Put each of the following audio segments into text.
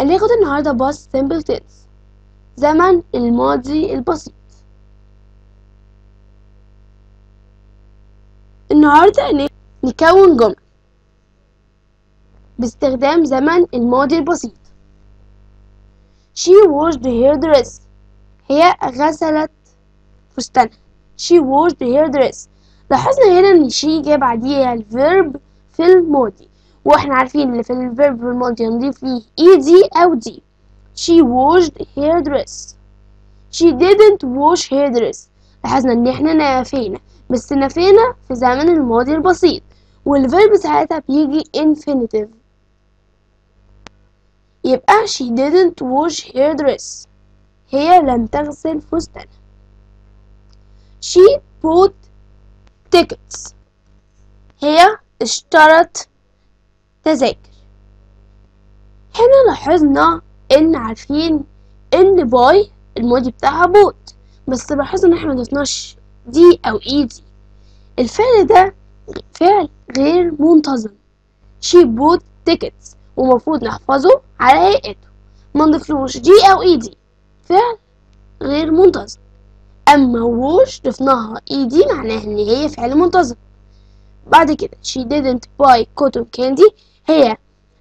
هناخد النهاردة past simple tense. زمن الماضي البسيط. النهاردة نكون جملة باستخدام زمن الماضي البسيط. She washed her dress. هي غسلت فستانها. She washed her dress. لاحظنا هنا إن she جه بعديها ال verb في الماضي. وإحنا عارفين ان في ال verb في الماضي نضيف ليه ed أو d She washed her dress. She didn't wash her dress. لاحظنا إن إحنا نفينا بس نفينا في زمن الماضي البسيط. وال verb ساعتها بيجي infinitive. يبقى she didn't wash her dress. هي لم تغسل فستانها she bought tickets. هي اشترت تذاكر. هنا لاحظنا إن عارفين إن buy الماضي بتاعها bought بس لاحظنا إن إحنا مضفناش d أو ed الفعل ده فعل غير منتظم. She bought tickets ومفروض نحفظه على هيئته ما دي أو اي دي فعل غير منتظم. أما ووش ضفناها اي دي معناها إن هي فعل منتظم. بعد كده she didn't buy cotton candy هي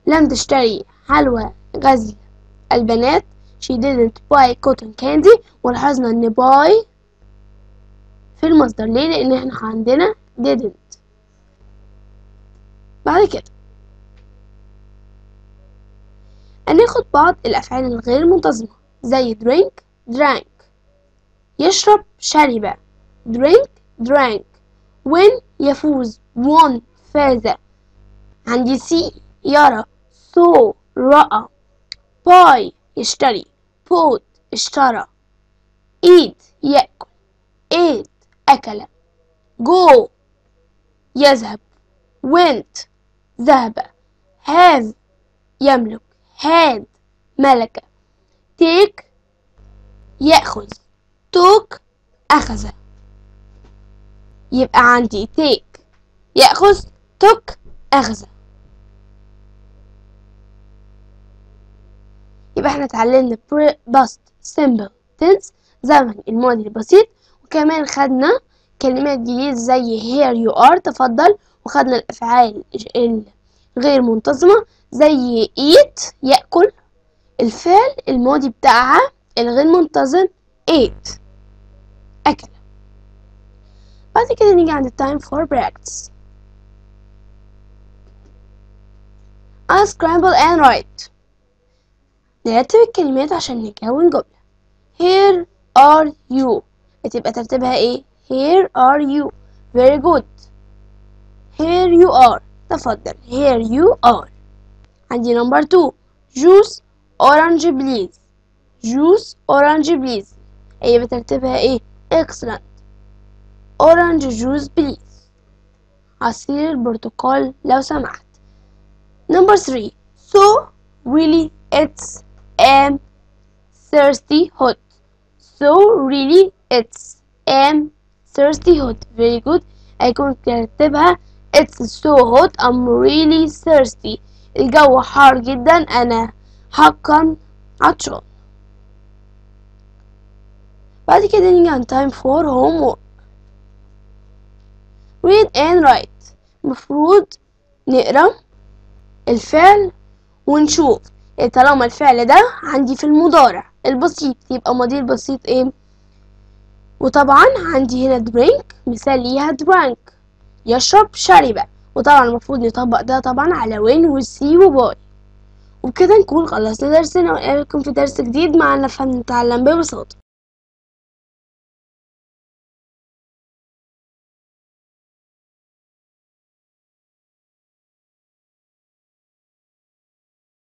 لم تشتري حلوى غزل البنات. She didn't buy cotton candy. ولاحظنا ان buy في المصدر ليه؟ لأن إحنا عندنا didn't. بعد كده هناخد بعض الأفعال الغير منتظمة زي drink drank. يشرب شرب. Drink drank. Win يفوز won فاز. عندي see يرى saw رأى buy يشتري bought اشترى eat يأكل ate أكل go يذهب went ذهب. have يملك had ملك take يأخذ took أخذ. يبقى عندي take يأخذ took أخذ. يبقى إحنا اتعلمنا past simple tense زمن الماضي البسيط وكمان خدنا كلمات جديدة زي here you are تفضل وخدنا الأفعال الغير منتظمة زي eat يأكل الفعل الماضي بتاعها الغير منتظم ate أكل. بعد كده نيجي عند time for practice. Unscramble and write. نرتب الكلمات عشان نكون جملة here are you بتبقى ترتيبها ايه here are you very good here you are تفضل here you are عندي number two juice orange please juice orange please هي بترتيبها ايه excellent orange juice please عصير البرتقال لو سمحت number three so really it's am thirsty hot so really it's am thirsty hot very good هيكون ترتيبها it's so hot I'm really thirsty الجو حار جدا أنا حقا عطشان بعد كده نيجي عن time for homework read and write المفروض نقرا الفعل ونشوف إيه طالما الفعل ده عندي في المضارع. البسيط يبقى ماضي البسيط إيه؟ وطبعا عندي هنا drink مثال ليها drank يشرب شرب وطبعا المفروض نطبق ده طبعا على وين وسي وباي وبكده نكون خلصنا درسنا ونقابلكم في درس جديد معنا. فن نتعلم ببساطة.